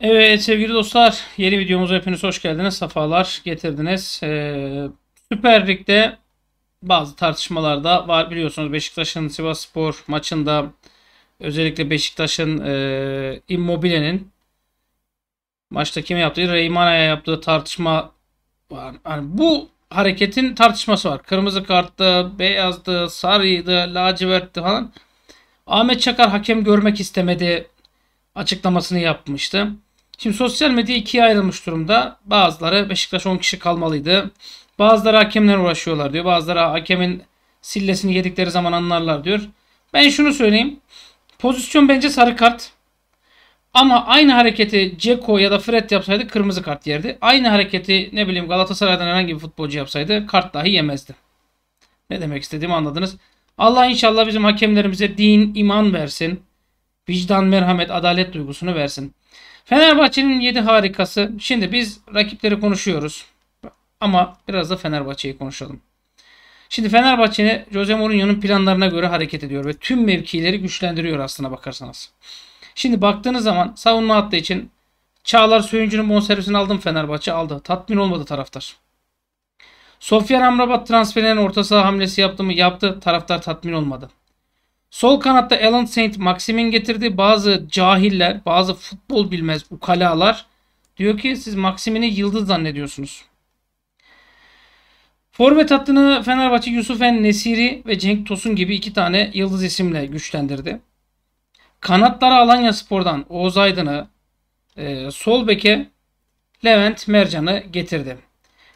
Evet sevgili dostlar yeni videomuza hepiniz hoş geldiniz. Safalar getirdiniz. Ee, Süper Lig'de bazı tartışmalar da var biliyorsunuz Beşiktaş'ın Sivasspor maçında özellikle Beşiktaş'ın e, Immobile'nin maçta kim yaptığı Reymana'ya yaptığı tartışma var. Yani bu hareketin tartışması var. Kırmızı karttı, beyazdı, sarıydı, lacivertti falan. Ahmet Çakar hakem görmek istemedi açıklamasını yapmıştı. Şimdi sosyal medya ikiye ayrılmış durumda. Bazıları Beşiktaş 10 kişi kalmalıydı. Bazıları hakemler uğraşıyorlar diyor. Bazıları hakemin sillesini yedikleri zaman anlarlar diyor. Ben şunu söyleyeyim. Pozisyon bence sarı kart. Ama aynı hareketi Ceko ya da Fred yapsaydı kırmızı kart yerdi. Aynı hareketi ne bileyim Galatasaray'dan herhangi bir futbolcu yapsaydı kart dahi yemezdi. Ne demek istediğimi anladınız. Allah inşallah bizim hakemlerimize din, iman versin. Vicdan, merhamet, adalet duygusunu versin. Fenerbahçe'nin 7 harikası. Şimdi biz rakipleri konuşuyoruz. Ama biraz da Fenerbahçe'yi konuşalım. Şimdi Fenerbahçe Jose Mourinho'nun planlarına göre hareket ediyor ve tüm mevkileri güçlendiriyor aslına bakarsanız. Şimdi baktığınız zaman savunma hattı için Çağlar Söyüncü'nün bonservisini aldım Fenerbahçe aldı. Tatmin olmadı taraftar. Sofyan Amrabat transferinin orta saha hamlesi yaptı mı? Yaptı. Taraftar tatmin olmadı. Sol kanatta Alan Saint Maxim'in getirdiği bazı cahiller, bazı futbol bilmez ukalalar diyor ki siz Maxim'ini yıldız zannediyorsunuz. Forvet hattını Fenerbahçe Yusuf En Nesiri ve Cenk Tosun gibi iki tane yıldız isimle güçlendirdi. Kanatlara Alanya Spor'dan Oğuz Aydın'ı, e, sol beke Levent Mercan'ı getirdi.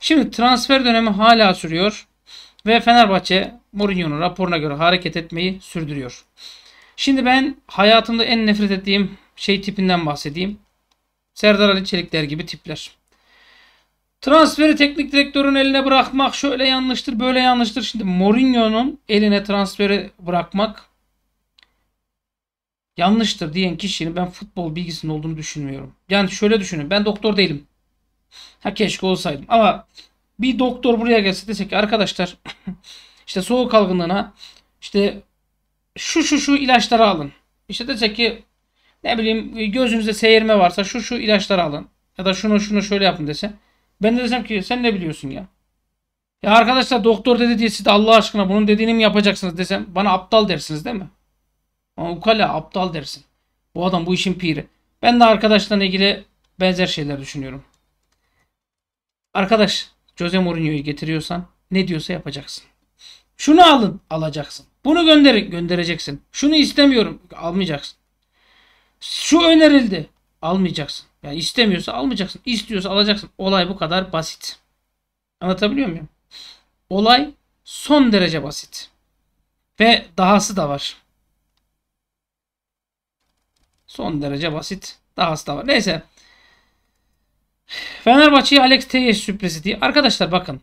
Şimdi transfer dönemi hala sürüyor. Ve Fenerbahçe Mourinho'nun raporuna göre hareket etmeyi sürdürüyor. Şimdi ben hayatımda en nefret ettiğim şey tipinden bahsedeyim. Serdar Ali Çelikler gibi tipler. Transferi teknik direktörün eline bırakmak şöyle yanlıştır böyle yanlıştır. Şimdi Mourinho'nun eline transferi bırakmak yanlıştır diyen kişinin ben futbol bilgisinin olduğunu düşünmüyorum. Yani şöyle düşünün ben doktor değilim. Ha keşke olsaydım ama bir doktor buraya gelse dese ki arkadaşlar işte soğuk algınlığına işte şu şu şu ilaçları alın. İşte dese ki ne bileyim gözünüzde seyirme varsa şu şu ilaçları alın. Ya da şunu şunu şöyle yapın dese. Ben de desem ki sen ne biliyorsun ya? Ya arkadaşlar doktor dedi diye siz de Allah aşkına bunun dediğini mi yapacaksınız desem bana aptal dersiniz değil mi? Ama ukala aptal dersin. Bu adam bu işin piri. Ben de arkadaşlarla ilgili benzer şeyler düşünüyorum. Arkadaş Jose Mourinho'yu getiriyorsan ne diyorsa yapacaksın. Şunu alın alacaksın. Bunu gönderin göndereceksin. Şunu istemiyorum almayacaksın. Şu önerildi almayacaksın. Yani istemiyorsa almayacaksın. İstiyorsa alacaksın. Olay bu kadar basit. Anlatabiliyor muyum? Olay son derece basit. Ve dahası da var. Son derece basit. Dahası da var. Neyse. Fenerbahçe'ye Alex Telles sürprizi diye. Arkadaşlar bakın.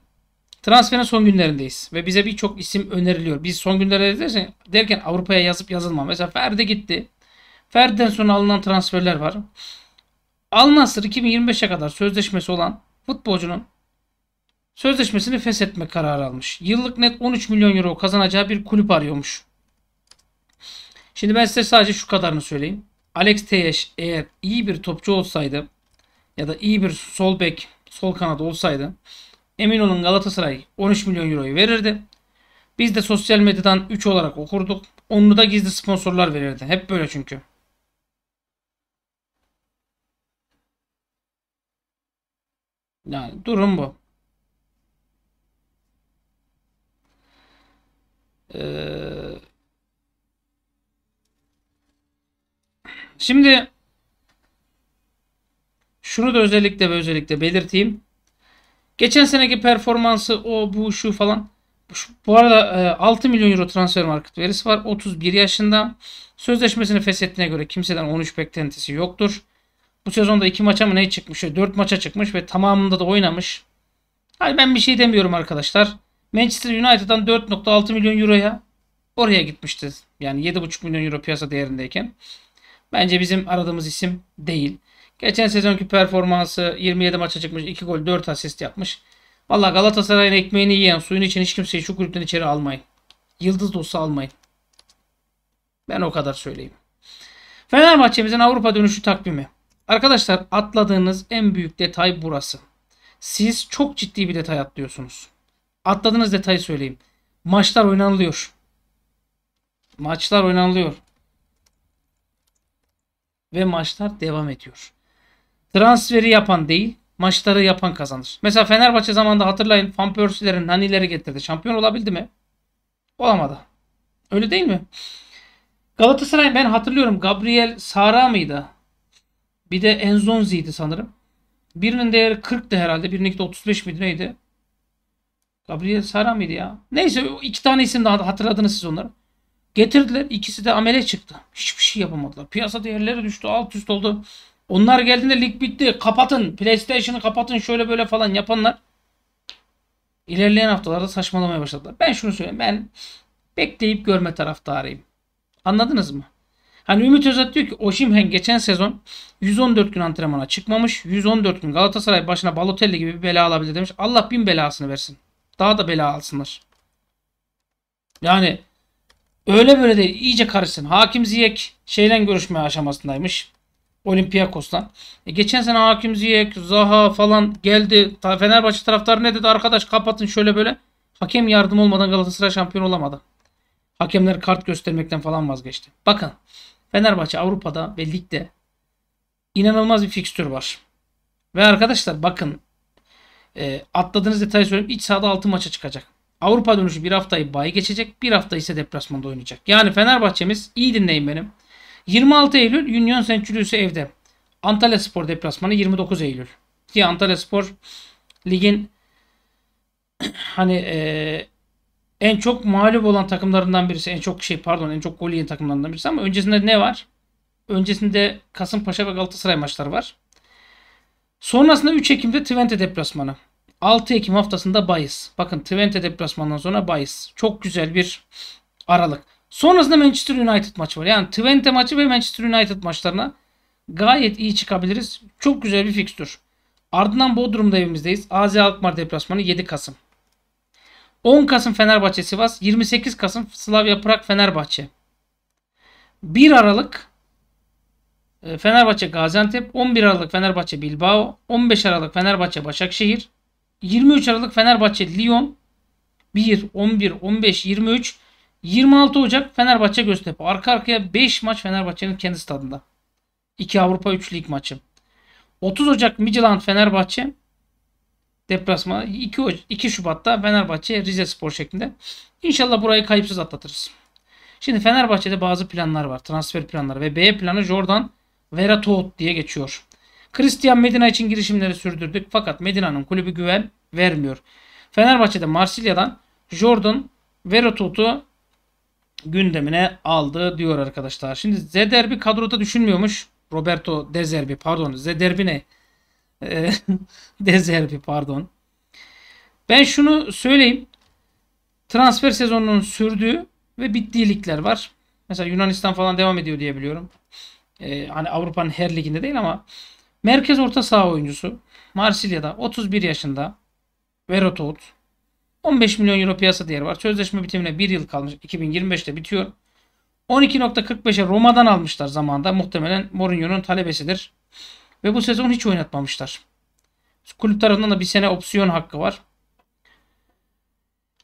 Transferin son günlerindeyiz. Ve bize birçok isim öneriliyor. Biz son günlerde derken, derken Avrupa'ya yazıp yazılma. Mesela Ferdi gitti. Ferdi'den sonra alınan transferler var. Al Nassr 2025'e kadar sözleşmesi olan futbolcunun sözleşmesini feshetme kararı almış. Yıllık net 13 milyon euro kazanacağı bir kulüp arıyormuş. Şimdi ben size sadece şu kadarını söyleyeyim. Alex Telles eğer iyi bir topçu olsaydı ya da iyi bir sol bek, sol kanat olsaydı emin olun Galatasaray 13 milyon euroyu verirdi. Biz de sosyal medyadan 3 olarak okurduk. Onu da gizli sponsorlar verirdi. Hep böyle çünkü. Yani durum bu. Ee, şimdi şunu da özellikle ve özellikle belirteyim. Geçen seneki performansı o bu şu falan. Bu arada 6 e, milyon euro transfer market verisi var. 31 yaşında. Sözleşmesini feshettiğine göre kimseden 13 beklentisi yoktur. Bu sezonda 2 maça mı ne çıkmış? 4 maça çıkmış ve tamamında da oynamış. Hani ben bir şey demiyorum arkadaşlar. Manchester United'dan 4.6 milyon euroya oraya gitmişti. Yani 7.5 milyon euro piyasa değerindeyken. Bence bizim aradığımız isim değil. Geçen sezonki performansı 27 maça çıkmış. 2 gol 4 asist yapmış. Valla Galatasaray'ın ekmeğini yiyen suyun için hiç kimseyi şu kulüpten içeri almayın. Yıldız dostu almayın. Ben o kadar söyleyeyim. Fenerbahçe'mizin Avrupa dönüşü takvimi. Arkadaşlar atladığınız en büyük detay burası. Siz çok ciddi bir detay atlıyorsunuz. Atladığınız detayı söyleyeyim. Maçlar oynanılıyor. Maçlar oynanılıyor. Ve maçlar devam ediyor. Transferi yapan değil, maçları yapan kazanır. Mesela Fenerbahçe zamanında hatırlayın Van Persie'lerin Nani'leri getirdi. Şampiyon olabildi mi? Olamadı. Öyle değil mi? Galatasaray ben hatırlıyorum Gabriel Sara mıydı? Bir de Enzonzi'ydi sanırım. Birinin değeri 40'tı herhalde. Birinin de 35 miydi neydi? Gabriel Sara mıydı ya? Neyse iki tane isim daha hatırladınız siz onları. Getirdiler. ikisi de amele çıktı. Hiçbir şey yapamadılar. Piyasa değerleri düştü. Alt üst oldu. Onlar geldiğinde lig bitti. Kapatın. PlayStation'ı kapatın. Şöyle böyle falan yapanlar ilerleyen haftalarda saçmalamaya başladılar. Ben şunu söyleyeyim. Ben bekleyip görme taraftarıyım. Anladınız mı? Hani Ümit Özat diyor ki Oşimhen geçen sezon 114 gün antrenmana çıkmamış. 114 gün Galatasaray başına Balotelli gibi bir bela alabilir demiş. Allah bin belasını versin. Daha da bela alsınlar. Yani öyle böyle değil. İyice karışsın. Hakim Ziyek şeyle görüşme aşamasındaymış. Olympiakos'tan. E geçen sene Hakim Ziyek, Zaha falan geldi. Fenerbahçe taraftarı ne dedi? Arkadaş kapatın şöyle böyle. Hakem yardım olmadan Galatasaray şampiyon olamadı. Hakemler kart göstermekten falan vazgeçti. Bakın Fenerbahçe Avrupa'da ve ligde inanılmaz bir fikstür var. Ve arkadaşlar bakın e, atladığınız detayı söyleyeyim. İç sahada 6 maça çıkacak. Avrupa dönüşü bir haftayı bay geçecek. Bir hafta ise deplasmanda oynayacak. Yani Fenerbahçe'miz iyi dinleyin benim. 26 Eylül Union Saint Julius'u evde. Antalya Spor deplasmanı 29 Eylül. Ki Antalya Spor ligin hani e, en çok mağlup olan takımlarından birisi. En çok şey pardon en çok gol yiyen takımlarından birisi ama öncesinde ne var? Öncesinde Kasımpaşa ve Galatasaray maçları var. Sonrasında 3 Ekim'de Twente deplasmanı. 6 Ekim haftasında Bayis. Bakın Twente deplasmanından sonra Bayis. Çok güzel bir aralık. Sonrasında Manchester United maçı var. Yani Twente maçı ve Manchester United maçlarına gayet iyi çıkabiliriz. Çok güzel bir fikstür. Ardından Bodrum'da evimizdeyiz. AZ Alkmaar deplasmanı 7 Kasım. 10 Kasım Fenerbahçe Sivas, 28 Kasım Slavia Prag Fenerbahçe. 1 Aralık e, Fenerbahçe Gaziantep, 11 Aralık Fenerbahçe Bilbao, 15 Aralık Fenerbahçe Başakşehir, 23 Aralık Fenerbahçe Lyon, 1, 11, 15, 23, 26 Ocak Fenerbahçe Göztepe. Arka arkaya 5 maç Fenerbahçe'nin kendi stadında. 2 Avrupa 3 lig maçı. 30 Ocak Midland Fenerbahçe deplasmanı 2, 2 Şubat'ta Fenerbahçe Rize Spor şeklinde. İnşallah burayı kayıpsız atlatırız. Şimdi Fenerbahçe'de bazı planlar var. Transfer planları ve B planı Jordan Veratot diye geçiyor. Christian Medina için girişimleri sürdürdük fakat Medina'nın kulübü güven vermiyor. Fenerbahçe'de Marsilya'dan Jordan Veratot'u gündemine aldı diyor arkadaşlar. Şimdi Zederbi kadroda düşünmüyormuş. Roberto Dezerbi pardon. Zederbi ne? Ee, Dezerbi pardon. Ben şunu söyleyeyim. Transfer sezonunun sürdüğü ve bittiği ligler var. Mesela Yunanistan falan devam ediyor diye biliyorum. Ee, hani Avrupa'nın her liginde değil ama merkez orta saha oyuncusu Marsilya'da 31 yaşında Verotout 15 milyon euro piyasa değeri var. Sözleşme bitimine 1 yıl kalmış. 2025'te bitiyor. 12.45'e Roma'dan almışlar zamanda. Muhtemelen Mourinho'nun talebesidir. Ve bu sezon hiç oynatmamışlar. Kulüp tarafından da bir sene opsiyon hakkı var.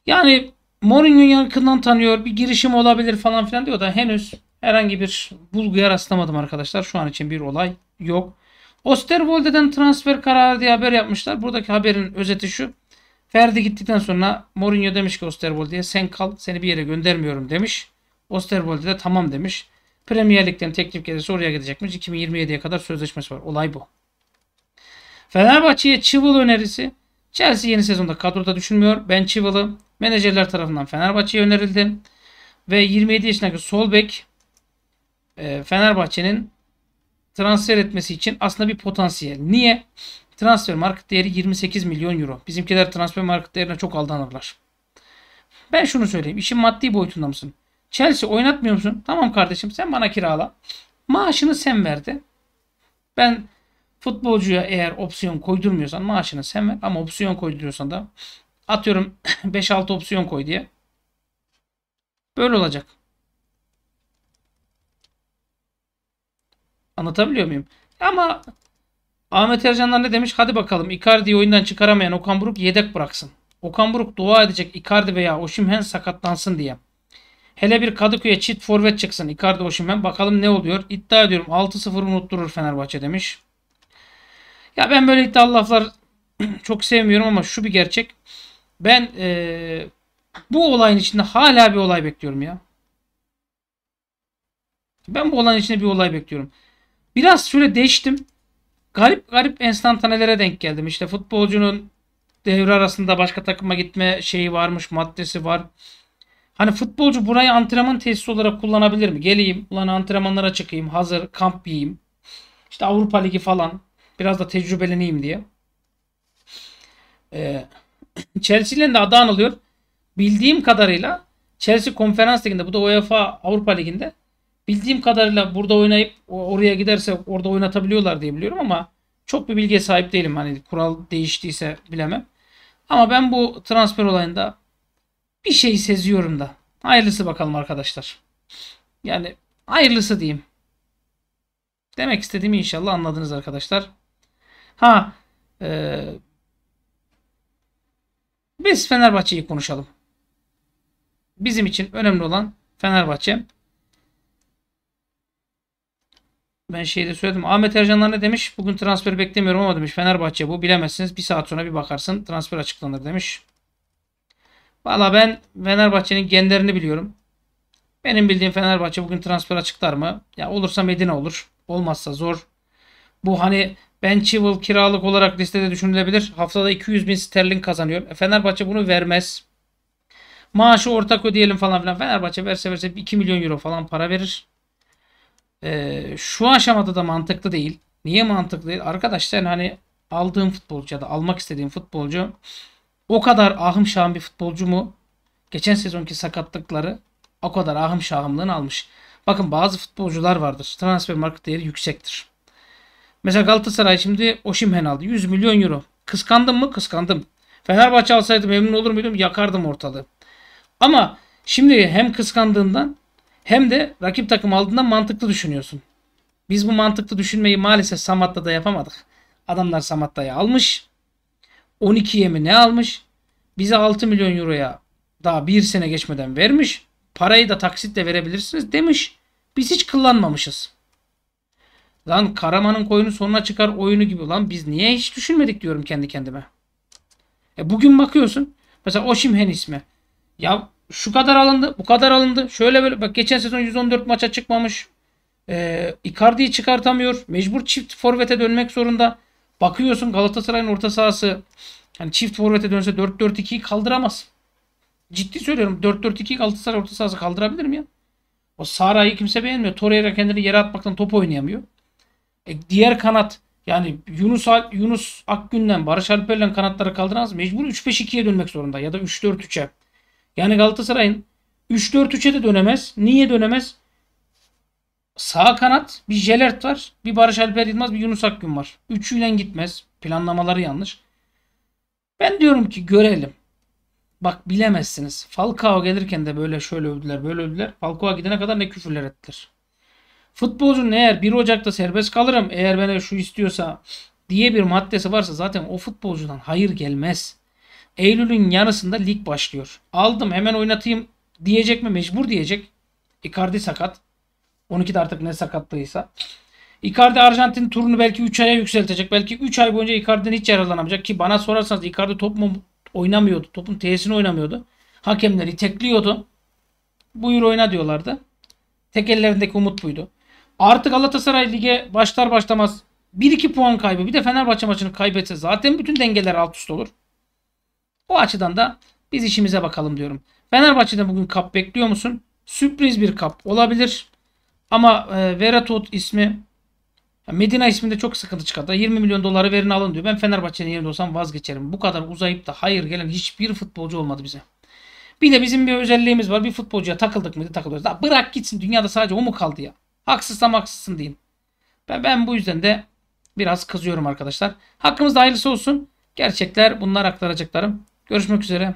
Yani Mourinho yakından tanıyor. Bir girişim olabilir falan filan diyor da henüz herhangi bir bulguya rastlamadım arkadaşlar. Şu an için bir olay yok. Osterwolde'den transfer kararı diye haber yapmışlar. Buradaki haberin özeti şu. Ferdi gittikten sonra Mourinho demiş ki Osterwolde'ye sen kal seni bir yere göndermiyorum demiş. Osterwolde de tamam demiş. Premier Lig'den teklif gelirse oraya gidecekmiş. 2027'ye kadar sözleşmesi var. Olay bu. Fenerbahçe'ye Çivil önerisi. Chelsea yeni sezonda kadroda düşünmüyor. Ben Chivil'ı menajerler tarafından Fenerbahçe'ye önerildi. Ve 27 yaşındaki sol bek e, Fenerbahçe'nin transfer etmesi için aslında bir potansiyel. Niye? Transfer market değeri 28 milyon euro. Bizimkiler transfer market değerine çok aldanırlar. Ben şunu söyleyeyim. İşin maddi boyutunda mısın? Chelsea oynatmıyor musun? Tamam kardeşim sen bana kirala. Maaşını sen verdi. Ben futbolcuya eğer opsiyon koydurmuyorsan maaşını sen ver. Ama opsiyon koyduruyorsan da atıyorum 5-6 opsiyon koy diye. Böyle olacak. Anlatabiliyor muyum? Ama Ahmet Ercanlar ne demiş? Hadi bakalım Icardi'yi oyundan çıkaramayan Okan Buruk yedek bıraksın. Okan Buruk dua edecek Icardi veya Osimhen sakatlansın diye. Hele bir Kadıköy'e çift forvet çıksın Icardi Osimhen. Bakalım ne oluyor? İddia ediyorum 6-0 unutturur Fenerbahçe demiş. Ya ben böyle iddialı laflar çok sevmiyorum ama şu bir gerçek. Ben ee, bu olayın içinde hala bir olay bekliyorum ya. Ben bu olayın içinde bir olay bekliyorum. Biraz şöyle değiştim. Garip garip enstantanelere denk geldim. İşte futbolcunun devre arasında başka takıma gitme şeyi varmış, maddesi var. Hani futbolcu burayı antrenman tesisi olarak kullanabilir mi? Geleyim, ulan antrenmanlara çıkayım, hazır kamp yiyeyim. İşte Avrupa Ligi falan. Biraz da tecrübeleneyim diye. Ee, Chelsea'nin de adı anılıyor. Bildiğim kadarıyla Chelsea Konferans Ligi'nde bu da UEFA Avrupa Ligi'nde bildiğim kadarıyla burada oynayıp oraya giderse orada oynatabiliyorlar diye biliyorum ama çok bir bilgiye sahip değilim. Hani kural değiştiyse bilemem. Ama ben bu transfer olayında bir şey seziyorum da. Hayırlısı bakalım arkadaşlar. Yani hayırlısı diyeyim. Demek istediğimi inşallah anladınız arkadaşlar. Ha e, biz Fenerbahçe'yi konuşalım. Bizim için önemli olan Fenerbahçe. Ben şeyde söyledim. Ahmet Ercanlar ne demiş? Bugün transferi beklemiyorum ama demiş. Fenerbahçe bu bilemezsiniz. Bir saat sonra bir bakarsın. Transfer açıklanır demiş. Valla ben Fenerbahçe'nin genlerini biliyorum. Benim bildiğim Fenerbahçe bugün transfer açıklar mı? Ya olursa Medine olur. Olmazsa zor. Bu hani Ben Chilwell kiralık olarak listede düşünülebilir. Haftada 200 bin sterlin kazanıyor. E Fenerbahçe bunu vermez. Maaşı ortak ödeyelim falan filan. Fenerbahçe verse verse 2 milyon euro falan para verir. Ee, şu aşamada da mantıklı değil. Niye mantıklı değil? Arkadaş sen hani aldığın futbolcu ya da almak istediğin futbolcu o kadar ahım şahım bir futbolcu mu? Geçen sezonki sakatlıkları o kadar ahım şahımlığını almış. Bakın bazı futbolcular vardır. Transfer market değeri yüksektir. Mesela Galatasaray şimdi Osimhen aldı. 100 milyon euro. Kıskandım mı? Kıskandım. Fenerbahçe alsaydı memnun olur muydum? Yakardım ortalığı. Ama şimdi hem kıskandığından hem de rakip takım aldığından mantıklı düşünüyorsun. Biz bu mantıklı düşünmeyi maalesef Samat'ta da yapamadık. Adamlar Samatta'yı almış. 12'ye mi ne almış? Bize 6 milyon euroya daha bir sene geçmeden vermiş. Parayı da taksitle verebilirsiniz demiş. Biz hiç kullanmamışız. Lan Karaman'ın koyunu sonuna çıkar oyunu gibi. Lan biz niye hiç düşünmedik diyorum kendi kendime. E bugün bakıyorsun. Mesela Oşimhen ismi. Ya şu kadar alındı, bu kadar alındı. Şöyle böyle bak geçen sezon 114 maça çıkmamış. Ee, Icardi'yi çıkartamıyor. Mecbur çift forvete dönmek zorunda. Bakıyorsun Galatasaray'ın orta sahası hani çift forvete dönse 4-4-2'yi kaldıramaz. Ciddi söylüyorum 4-4-2'yi Galatasaray orta sahası kaldırabilir mi ya? O Sara'yı kimse beğenmiyor. Torreira kendini yere atmaktan top oynayamıyor. E, diğer kanat yani Yunus Yunus Akgün'den Barış Alper'le kanatları kaldıramaz. Mecbur 3-5-2'ye dönmek zorunda ya da 3-4-3'e. Yani Galatasaray'ın 3-4-3'e de dönemez. Niye dönemez? Sağ kanat bir Jelert var. Bir Barış Alper Yılmaz bir Yunus Akgün var. Üçüyle gitmez. Planlamaları yanlış. Ben diyorum ki görelim. Bak bilemezsiniz. Falcao gelirken de böyle şöyle övdüler böyle övdüler. Falcao gidene kadar ne küfürler ettiler. Futbolcunun eğer 1 Ocak'ta serbest kalırım eğer bana şu istiyorsa diye bir maddesi varsa zaten o futbolcudan hayır gelmez. Eylül'ün yarısında lig başlıyor. Aldım hemen oynatayım diyecek mi? Mecbur diyecek. Icardi sakat. 12'de artık ne sakatlığıysa. Icardi Arjantin turunu belki 3 aya yükseltecek. Belki 3 ay boyunca Icardi'den hiç yararlanamayacak. Ki bana sorarsanız Icardi top mu oynamıyordu. Topun T'sini oynamıyordu. Hakemleri tekliyordu. Buyur oyna diyorlardı. Tek ellerindeki umut buydu. Artık Galatasaray lige başlar başlamaz 1-2 puan kaybı bir de Fenerbahçe maçını kaybetse zaten bütün dengeler alt üst olur. O açıdan da biz işimize bakalım diyorum. Fenerbahçe'de bugün kap bekliyor musun? Sürpriz bir kap olabilir. Ama e, Veratot ismi Medina isminde çok sıkıntı çıkardı. 20 milyon doları verin alın diyor. Ben Fenerbahçe'nin yerinde olsam vazgeçerim. Bu kadar uzayıp da hayır gelen hiçbir futbolcu olmadı bize. Bir de bizim bir özelliğimiz var. Bir futbolcuya takıldık mıydı takılıyoruz. Daha bırak gitsin. Dünyada sadece o mu kaldı ya? Haksızsam haksızsın deyin. Ben, ben bu yüzden de biraz kızıyorum arkadaşlar. Hakkımızda hayırlısı olsun. Gerçekler bunlar aktaracaklarım. Görüşmek üzere.